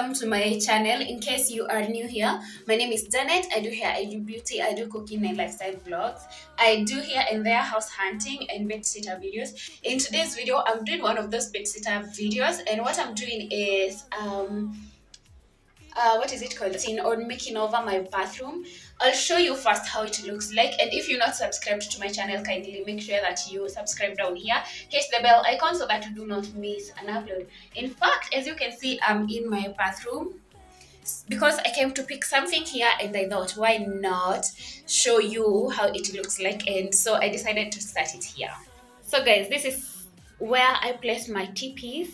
welcome to my channel. In case you are new here my name is janet. I do hair i do beauty i do cooking and lifestyle vlogs. I do here and there house hunting and bed sitter videos. In today's video i'm doing one of those bed sitter videos and what i'm doing is um uh, what is it called? In on making over my bathroom. I'll show you first how it looks like. And if you're not subscribed to my channel kindly make sure that you subscribe down here. Hit the bell icon so that you do not miss an upload. In fact as you can see i'm in my bathroom. Because i came to pick something here and i thought why not show you how it looks like? And so i decided to start it here. So guys this is where i place my TPs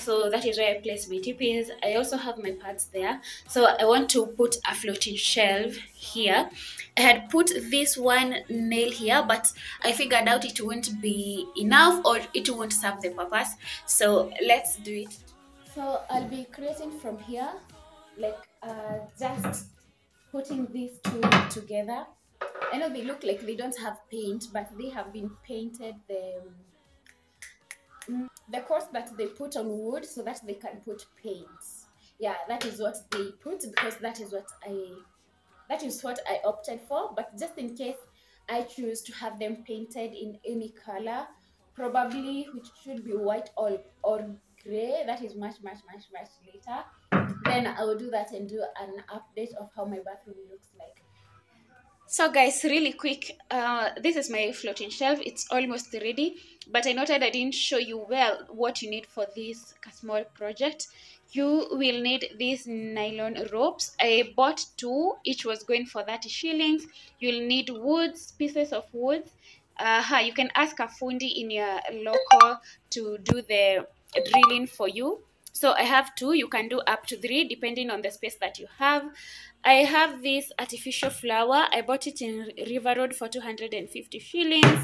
so that is where I place my TPs. I also have my pads there. So I want to put a floating shelf here. I had put this one nail here, but I figured out it won't be enough or it won't serve the purpose. So let's do it. So I'll be creating from here, like uh, just putting these two together. I know they look like they don't have paint, but they have been painted the the course that they put on wood so that they can put paints. Yeah that is what they put because that is what i that is what i opted for. But just in case i choose to have them painted in any color probably which should be white or or gray that is much much much much later. Then i will do that and do an update of how my bathroom looks like so guys really quick uh, this is my floating shelf. It's almost ready but i noted i didn't show you well what you need for this small project. You will need these nylon ropes. I bought two. Each was going for 30 shillings. You'll need woods pieces of woods. Uh, you can ask a fundi in your local to do the drilling for you so i have two you can do up to three depending on the space that you have. I have this artificial flower. I bought it in river road for 250 shillings.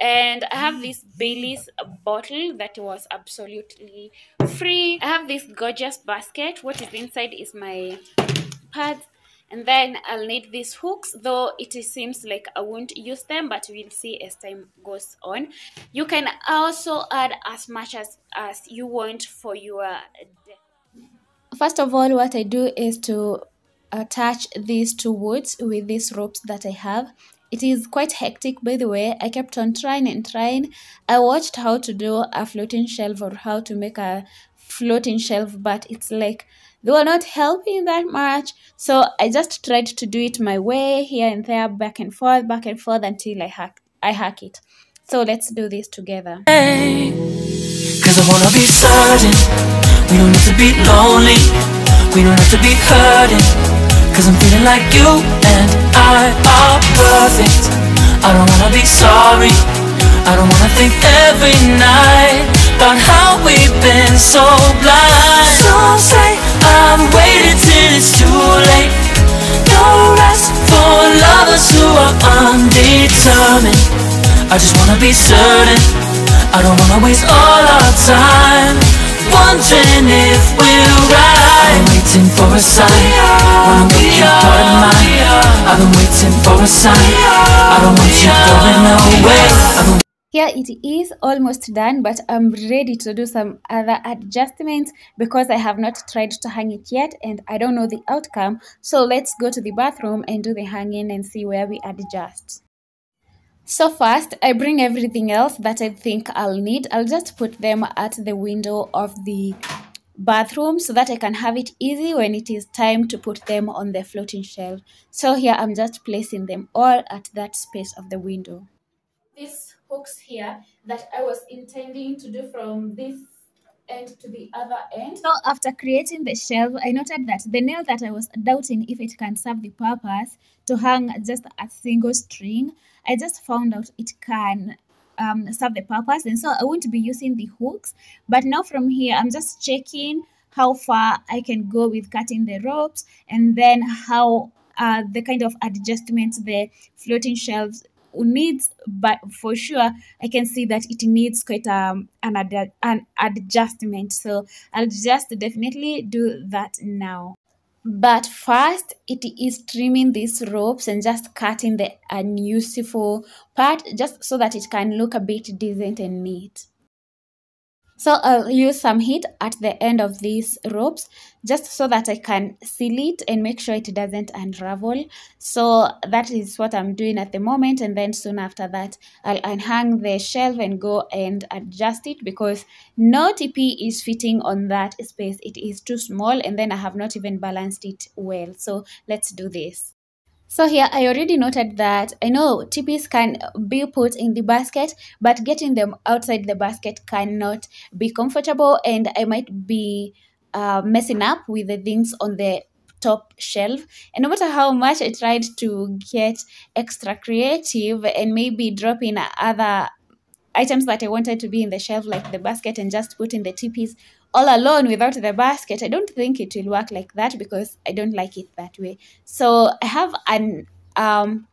And i have this bailey's bottle that was absolutely free. I have this gorgeous basket. What is inside is my pads and then I'll need these hooks though it seems like I won't use them but we'll see as time goes on. You can also add as much as as you want for your first of all what I do is to attach these two woods with these ropes that I have. It is quite hectic by the way. I kept on trying and trying. I watched how to do a floating shelf or how to make a floating shelf but it's like they were not helping that much. So i just tried to do it my way here and there back and forth back and forth until i hack i hack it. So let's do this together. Hey, Cause I wanna be certain We don't need to be lonely We don't have to be hurting. Cause I'm feeling like you and I are perfect. I don't wanna be sorry I don't wanna think every night About how we've been so blind. Some say I've waited till it's too late. No rest for lovers who are undetermined. I just wanna be certain. I don't wanna waste all our time Wondering if we're right. I'm waiting for a sign. Wanna make you part of mine. I've been waiting for a sign. I don't want you going away here it is almost done but i'm ready to do some other adjustments because i have not tried to hang it yet and i don't know the outcome. So let's go to the bathroom and do the hanging and see where we adjust. So first i bring everything else that i think i'll need. I'll just put them at the window of the bathroom so that i can have it easy when it is time to put them on the floating shelf. So here i'm just placing them all at that space of the window. These hooks here that I was intending to do from this end to the other end. So after creating the shelf, I noted that the nail that I was doubting if it can serve the purpose to hang just a single string, I just found out it can um, serve the purpose and so I won't be using the hooks. But now from here, I'm just checking how far I can go with cutting the ropes and then how uh, the kind of adjustments the floating shelves needs but for sure i can see that it needs quite um, an, ad- an adjustment. So i'll just definitely do that now. But first it is trimming these ropes and just cutting the unuseful part just so that it can look a bit decent and neat So I'll use some heat at the end of these ropes just so that I can seal it and make sure it doesn't unravel. So that is what I'm doing at the moment and then soon after that I'll unhang the shelf and go and adjust it because no TP is fitting on that space. It is too small and then I have not even balanced it well. So let's do this. So here I already noted that I know TPs can be put in the basket, but getting them outside the basket cannot be comfortable and I might be uh, messing up with the things on the top shelf. And no matter how much I tried to get extra creative and maybe drop in other items that I wanted to be in the shelf, like the basket, and just put in the TPs all alone without the basket, I don't think it will work like that because I don't like it that way. So I have an um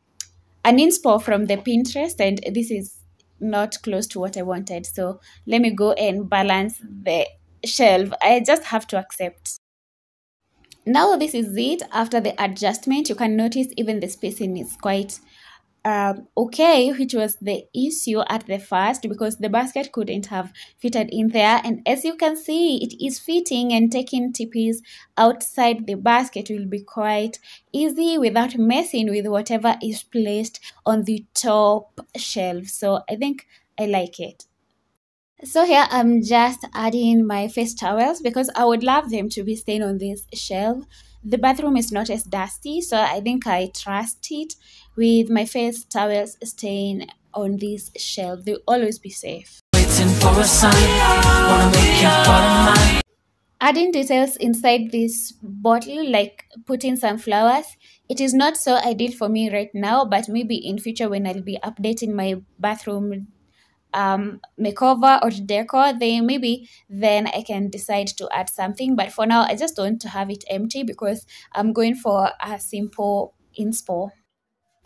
an inspo from the Pinterest, and this is not close to what I wanted. So let me go and balance the shelf. I just have to accept. Now this is it. After the adjustment, you can notice even the spacing is quite um, okay, which was the issue at the first because the basket couldn't have fitted in there. And as you can see, it is fitting and taking TPs outside the basket will be quite easy without messing with whatever is placed on the top shelf. So I think I like it. So here I'm just adding my face towels because I would love them to be staying on this shelf. The bathroom is not as dusty, so I think I trust it with my face towels staying on this shelf. They'll always be safe. Adding details inside this bottle, like putting some flowers, it is not so ideal for me right now, but maybe in future when I'll be updating my bathroom um makeover or decor then maybe then i can decide to add something. But for now i just want to have it empty because i'm going for a simple inspo.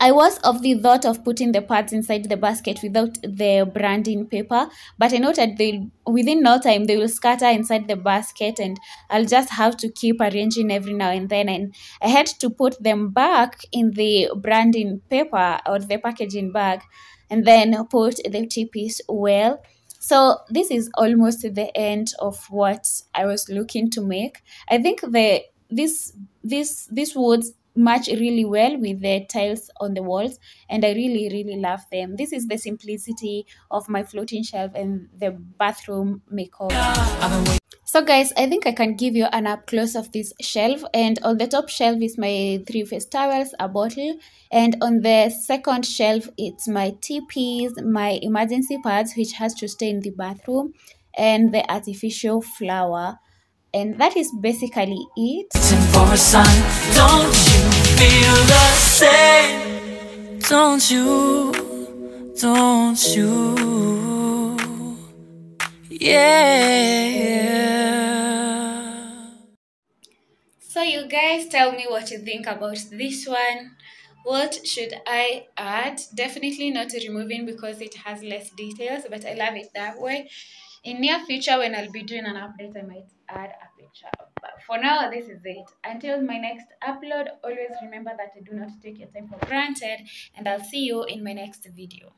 I was of the thought of putting the pads inside the basket without the branding paper, but I noted they within no time they will scatter inside the basket and I'll just have to keep arranging every now and then. And I had to put them back in the branding paper or the packaging bag and then put the TPs well. So this is almost the end of what I was looking to make. I think the this this this woods match really well with the tiles on the walls and I really really love them. This is the simplicity of my floating shelf and the bathroom makeover. So guys, I think I can give you an up close of this shelf and on the top shelf is my three face towels, a bottle and on the second shelf it's my TPs, my emergency pads which has to stay in the bathroom and the artificial flower and that is basically it. For a don't you feel the same? Don't you? Don't you? Yeah. So you guys tell me what you think about this one. What should I add? Definitely not removing because it has less details, but I love it that way. In near future, when I'll be doing an update, I might add a picture. But for now, this is it. Until my next upload, always remember that I do not take your time for granted, and I'll see you in my next video.